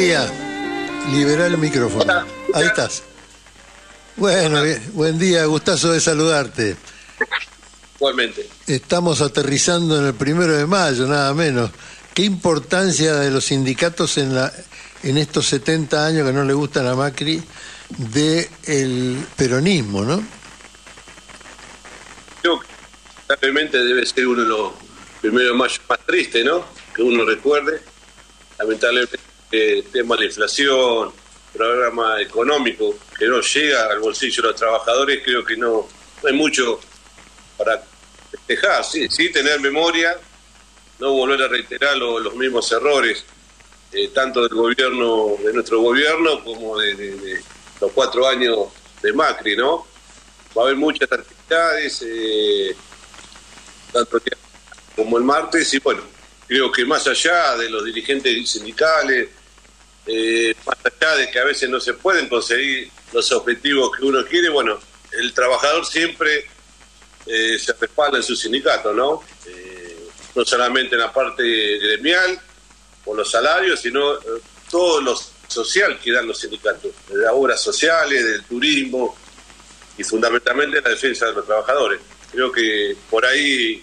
día. Libera el micrófono. Ahí estás. Bueno, buen día, gustazo de saludarte. Igualmente. Estamos aterrizando en el primero de mayo, nada menos. ¿Qué importancia de los sindicatos en, la, en estos 70 años que no le gustan a Macri del el peronismo, no? Creo que lamentablemente debe ser uno de los primeros mayos más tristes, ¿no? Que uno recuerde. Lamentablemente, el tema de la inflación, programa económico que no llega al bolsillo de los trabajadores, creo que no, hay mucho para festejar, sí, sí tener memoria, no volver a reiterar los mismos errores, eh, tanto del gobierno, de nuestro gobierno, como de, los cuatro años de Macri, ¿no? Va a haber muchas actividades, eh, tanto como el martes, y bueno, creo que más allá de los dirigentes sindicales, eh, más allá de que a veces no se pueden conseguir los objetivos que uno quiere, bueno, el trabajador siempre eh, se respalda en su sindicato, ¿no? Eh, no solamente en la parte gremial, por los salarios, sino todo lo social que dan los sindicatos, de las obras sociales, del turismo y fundamentalmente la defensa de los trabajadores. Creo que por ahí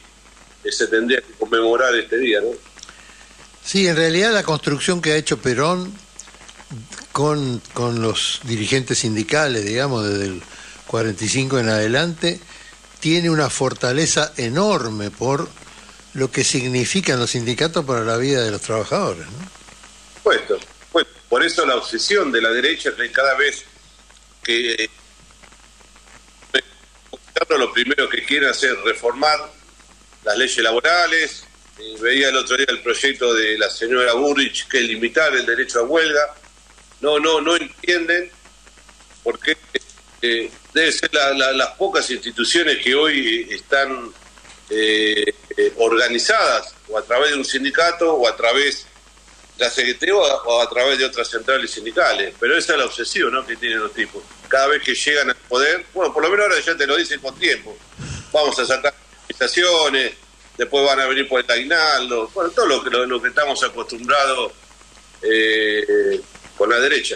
se tendría que conmemorar este día, ¿no? Sí, en realidad la construcción que ha hecho Perón con, con los dirigentes sindicales, digamos, desde el 45 en adelante, tiene una fortaleza enorme por lo que significan los sindicatos para la vida de los trabajadores. ¿no? Puesto, pues, por eso la obsesión de la derecha que cada vez que lo primero que quiere hacer es reformar las leyes laborales. Eh, veía el otro día el proyecto de la señora Burrich que limitar el derecho a huelga no, no, no entienden por qué eh, deben ser las pocas instituciones que hoy están eh, eh, organizadas o a través de un sindicato o a través de la CGT o a, través de otras centrales sindicales. Pero esa es la obsesión ¿no? que tienen los tipos. Cada vez que llegan al poder, bueno, por lo menos ahora ya te lo dicen con tiempo. Vamos a sacar estaciones, después van a venir por el aguinaldo, bueno, todo lo que, lo, que estamos acostumbrados eh, con la derecha.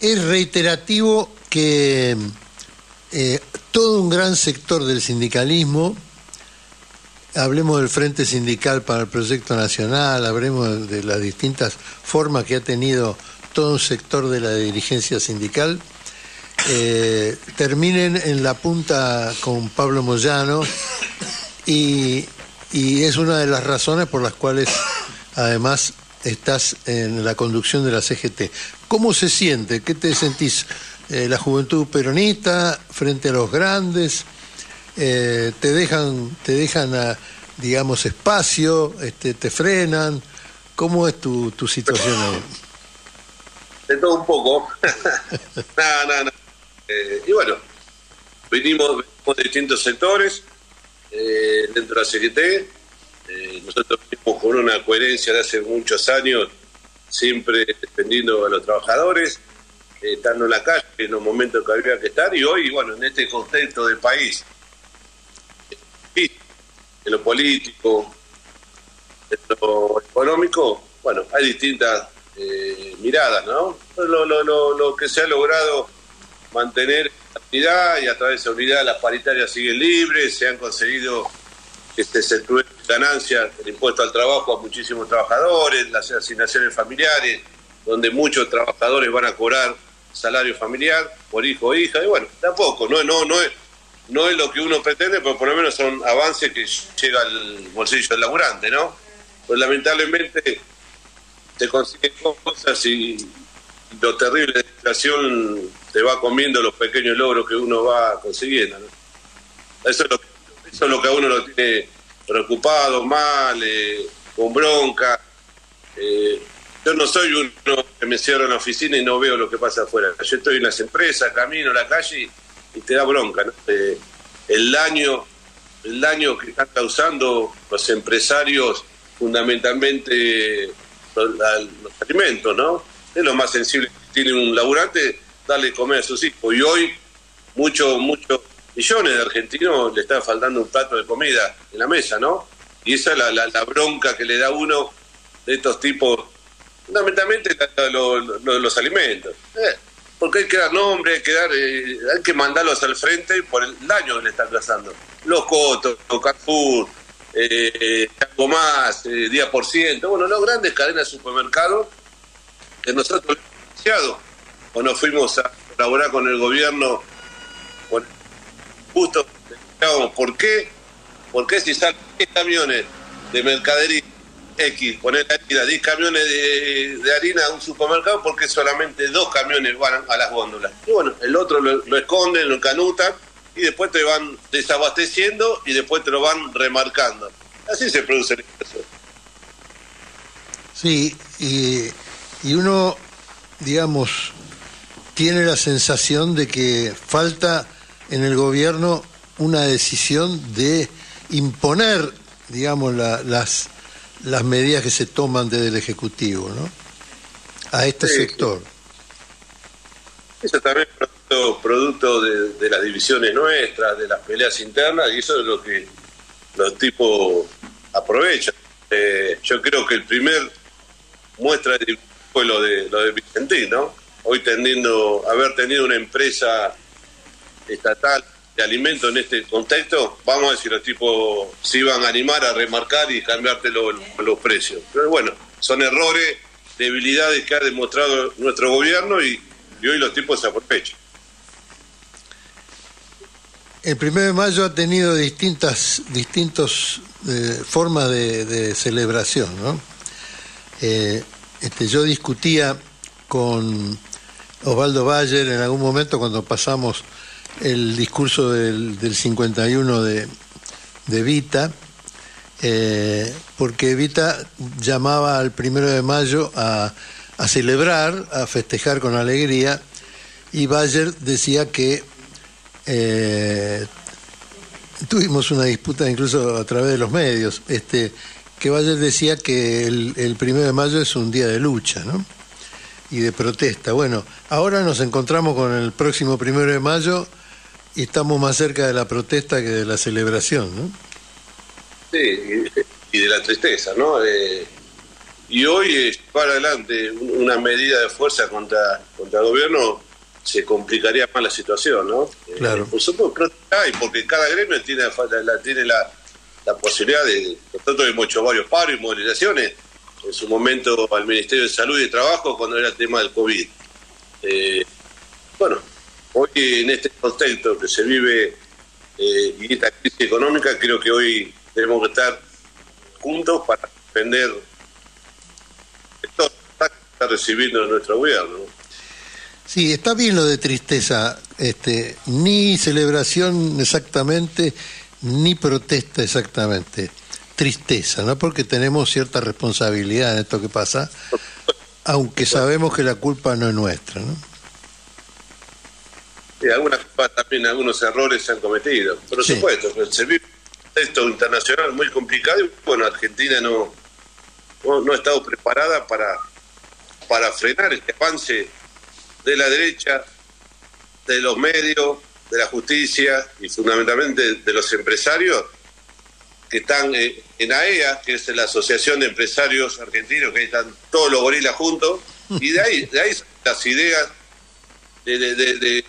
Es reiterativo que eh, todo un gran sector del sindicalismo, hablemos del Frente Sindical para el Proyecto Nacional, hablemos de las distintas formas que ha tenido todo un sector de la dirigencia sindical, eh, terminen en la punta con Pablo Moyano y es una de las razones por las cuales además estás en la conducción de la CGT. ¿Cómo se siente? ¿Qué te sentís? Eh, la juventud peronista frente a los grandes, eh, te dejan, te dejan a, digamos, espacio, este, te frenan. ¿Cómo es tu, tu situación ahí? De todo un poco. nada, nada, eh, y bueno, venimos, de distintos sectores dentro de la CGT eh, nosotros venimos con una coherencia de hace muchos años, siempre defendiendo a los trabajadores, eh, estando en la calle en los momentos que había que estar, y hoy, bueno, en este contexto del país, en lo político, en lo económico, bueno, hay distintas eh, miradas, ¿no? Lo, lo, lo, lo, que se ha logrado mantener la unidad y a través de esa unidad las paritarias siguen libres, se han conseguido este, se ganancias, el impuesto al trabajo a muchísimos trabajadores, las asignaciones familiares, donde muchos trabajadores van a cobrar salario familiar por hijo o hija, y bueno, tampoco, no, no, no, es, no es lo que uno pretende, pero por lo menos son avances que llega al bolsillo del laburante, ¿no? Pues lamentablemente se consiguen cosas y lo terrible de la inflación te va comiendo los pequeños logros que uno va consiguiendo, ¿no? Eso es lo que eso es lo que a uno lo tiene preocupado, mal, eh, con bronca. Eh, yo no soy uno que me cierro en oficina y no veo lo que pasa afuera. Yo estoy en las empresas, camino a la calle y, te da bronca. Eh, el daño el daño que están causando los empresarios, fundamentalmente los, alimentos, ¿no? Es lo más sensible que tiene un laburante, darle comer a sus hijos. Y hoy, mucho, mucho millones de argentinos le está faltando un plato de comida en la mesa, ¿no? Y esa es la, bronca que le da uno de estos tipos fundamentalmente los alimentos. Eh, porque hay que dar nombre, hay que dar, eh, hay que mandarlos al frente por el daño que le están causando. Los Cotos, Carrefour, eh, algo más, eh, día por ciento, bueno, las grandes cadenas de supermercados que nosotros hemos cuando fuimos a colaborar con el gobierno, justo, ¿por qué? ¿Por qué si salen 10 camiones de mercadería X, poner harina, 10 camiones de, harina a un supermercado porque solamente dos camiones van a las góndolas. Y bueno, el otro lo, esconden, lo canutan y después te van desabasteciendo y después te lo van remarcando. Así se produce el Sí, y uno, digamos, tiene la sensación de que falta en el gobierno una decisión de imponer, digamos, las las medidas que se toman desde el Ejecutivo, ¿no? A este sector. Eso también es producto, producto de, las divisiones nuestras, de las peleas internas, y eso es lo que los tipos aprovechan. Eh, yo creo que el primer muestra de fue lo de, lo de Vicentín, ¿no? Hoy tendiendo, haber tenido una empresa estatal de alimentos en este contexto, vamos a decir, los tipos se iban a animar a remarcar y cambiarte los precios. Pero bueno, son errores, debilidades que ha demostrado nuestro gobierno y, hoy los tipos se aprovechan. El primero de mayo ha tenido distintas distintos, eh, formas de, celebración. ¿no? Eh, este, yo discutía con Osvaldo Bayer en algún momento cuando pasamos el discurso del, del 51 de, de Vita, eh, porque Vita llamaba al primero de mayo a, a, celebrar, a festejar con alegría, y Bayer decía que eh, tuvimos una disputa incluso a través de los medios, este, que Bayer decía que el, el primero de mayo es un día de lucha, ¿no? y de protesta. Bueno, ahora nos encontramos con el próximo primero de mayo y estamos más cerca de la protesta que de la celebración, ¿no? Sí, y de la tristeza, ¿no? Eh, y hoy para adelante una medida de fuerza contra, contra el gobierno se complicaría más la situación, ¿no? Eh, claro. por supuesto, hay, porque cada gremio tiene, la, tiene la, la posibilidad de. Nosotros hemos hecho varios paros y movilizaciones. En su momento al Ministerio de Salud y de Trabajo cuando era el tema del COVID. Eh, bueno, Hoy, en este contexto que se vive eh, esta crisis económica, creo que hoy tenemos que estar juntos para defender esto que está recibiendo nuestro gobierno. Sí, está bien lo de tristeza, este, ni celebración exactamente, ni protesta exactamente. Tristeza, ¿no? Porque tenemos cierta responsabilidad en esto que pasa, aunque sabemos que la culpa no es nuestra, ¿no? Algunas también algunos errores se han cometido. Por supuesto, se vive un contexto internacional muy complicado y bueno, Argentina no, no, ha estado preparada para, para frenar este avance de la derecha, de los medios, de la justicia y fundamentalmente de los empresarios que están eh, en AEA, e que es la Asociación de Empresarios Argentinos, que ahí están todos los gorilas juntos, y de ahí, de ahí las ideas de,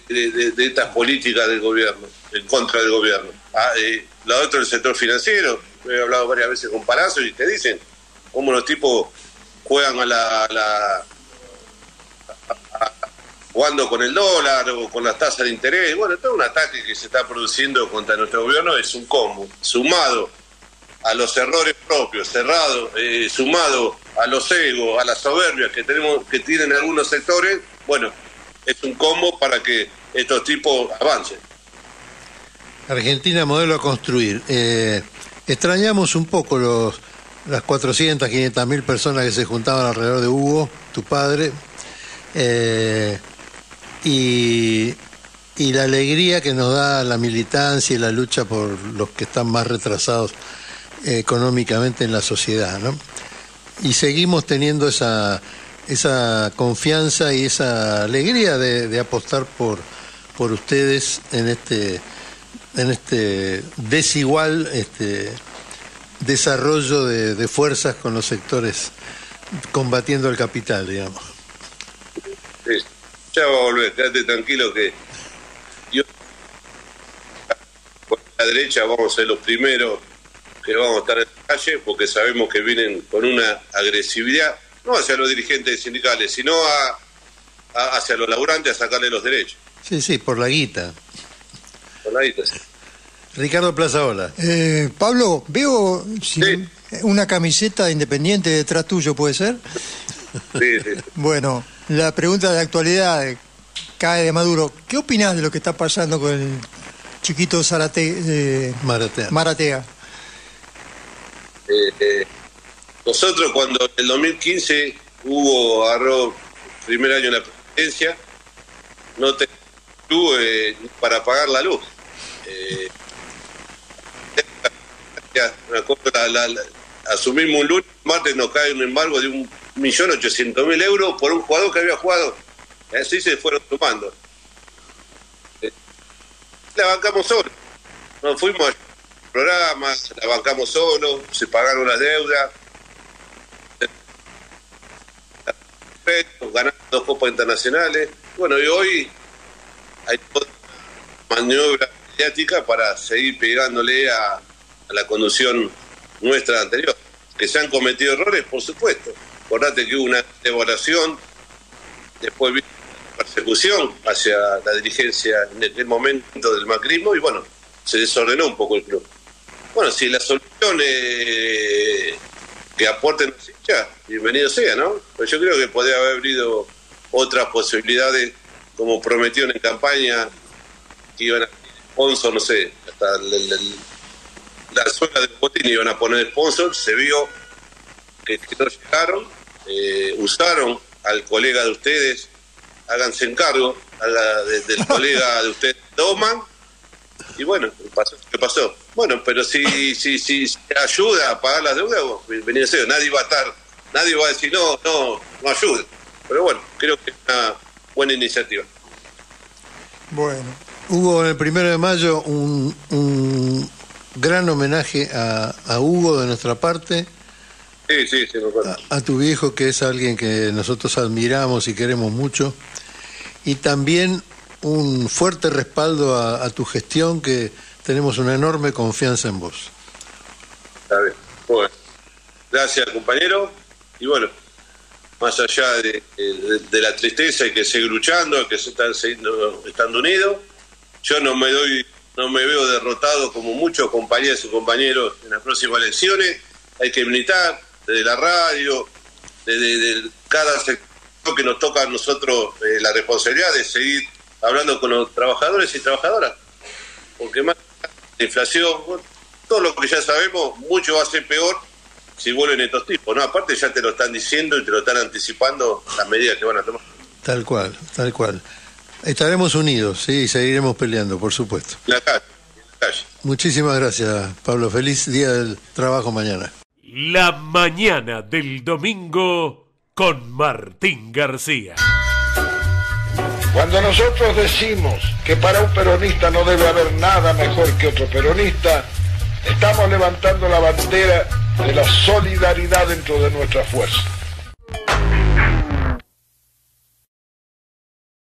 estas políticas del gobierno, en contra del gobierno. Ah, eh, la otra el sector financiero, he hablado varias veces con Palazzo y te dicen cómo los tipos juegan a la, jugando con el dólar o con las tasas de interés. Bueno, todo un ataque que se está produciendo contra nuestro gobierno es un combo, sumado a los errores propios, cerrado, eh, sumado a los egos, a las soberbias que tenemos que tienen algunos sectores, bueno, es un combo para que estos tipos avancen. Argentina, modelo a construir. Eh, extrañamos un poco los, las 400, 500 mil personas que se juntaban alrededor de Hugo, tu padre, eh, y, y la alegría que nos da la militancia y la lucha por los que están más retrasados económicamente en la sociedad, ¿no? Y seguimos teniendo esa esa confianza y esa alegría de, apostar por, por ustedes en este, en este desigual este, desarrollo de, fuerzas con los sectores combatiendo el capital, digamos. ya va a volver, quédate tranquilo que yo por la derecha vamos a ser los primeros que vamos a estar en la calle porque sabemos que vienen con una agresividad, no hacia los dirigentes sindicales, sino hacia los laburantes a sacarle los derechos. Sí, sí, por la guita. Por la guita, sí. Ricardo Plazaola. Eh, Pablo, veo una camiseta independiente detrás tuyo, ¿puede ser? Sí, sí. bueno, la pregunta de actualidad eh, cae de Maduro. ¿Qué opinas de lo que está pasando con el chiquito Zarate, eh, Maratea? Maratea? Eh, nosotros cuando en el 2015 hubo, agarró primer año en la presidencia, no tuve para pagar la luz. Eh, asumimos un lunes, martes nos cae un embargo de un millón ochocientos mil euros por un jugador que había jugado. Así se fueron tomando. Eh, la bancamos solo. Nos fuimos al programa, la bancamos solo, se pagaron las deudas. Ganamos dos copas internacionales. Bueno, y hoy hay maniobra mediática para seguir pegándole a, la conducción nuestra anterior. Que se han cometido errores, por supuesto. Acordate que hubo una devaluación, después vino persecución hacia la dirigencia en aquel momento del macrismo y bueno, se desordenó un poco el club. Bueno, si la solución es que aporten los hinchas, bienvenido sea, ¿no? Pues yo creo que podría haber habido otras posibilidades, como prometieron en campaña, que iban a sponsor, no sé, hasta la zona de Botín iban a poner sponsor, se vio que, no llegaron, eh, usaron al colega de ustedes, háganse encargo a la, del colega de ustedes, Doman, y bueno, pasó, ¿qué pasó? Bueno, pero si, si, si, ayuda a pagar las deudas, venía a nadie va a estar, nadie va a decir no, no, no ayude. Pero bueno, creo que es una buena iniciativa. Bueno. Hubo en el primero de mayo un, un gran homenaje a, a, Hugo de nuestra parte. Sí, sí, sí, a, a, tu viejo, que es alguien que nosotros admiramos y queremos mucho. Y también un fuerte respaldo a, tu gestión, que tenemos una enorme confianza en vos. Está bien. Bueno, gracias, compañero. Y bueno, más allá de, la tristeza y que seguir luchando, que se están estando unidos. Yo no me doy, no me veo derrotado como muchos compañeros y compañeros en las próximas elecciones. Hay que militar desde la radio, desde, cada sector que nos toca a nosotros eh, la responsabilidad de seguir hablando con los trabajadores y trabajadoras. Porque más la inflación, todo lo que ya sabemos, mucho va a ser peor si vuelven estos tipos, ¿no? Aparte ya te lo están diciendo y te lo están anticipando las medidas que van a tomar. Tal cual, tal cual. Estaremos unidos, sí, y seguiremos peleando, por supuesto. La calle, la calle. Muchísimas gracias, Pablo. Feliz día del trabajo mañana. La mañana del domingo con Martín García. Cuando nosotros decimos que para un peronista no debe haber nada mejor que otro peronista, estamos levantando la bandera de la solidaridad dentro de nuestra fuerza.